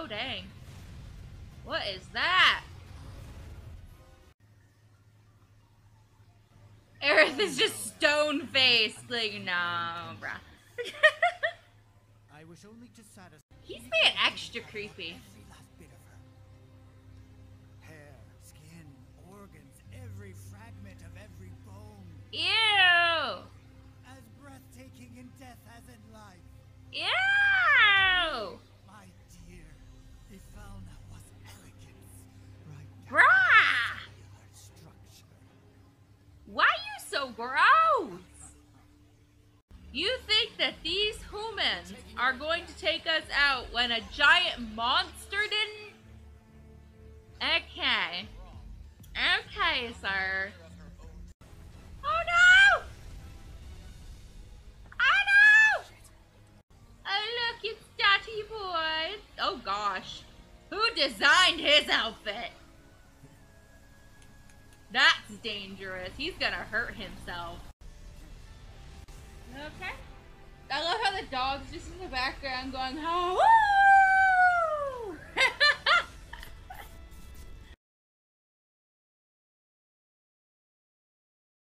Oh, dang. What is that? Aerith is just stone faced. Like, no, bruh. I wish only to satisfy He's being extra creepy. So gross? You think that these humans are going to take us out when a giant monster didn't? Okay. Okay, sir. Oh no! Oh no! Oh look, it's Daddy Boy. Oh gosh. Who designed his outfit? That's dangerous. He's gonna hurt himself. Okay. I love how the dog's just in the background going, oh!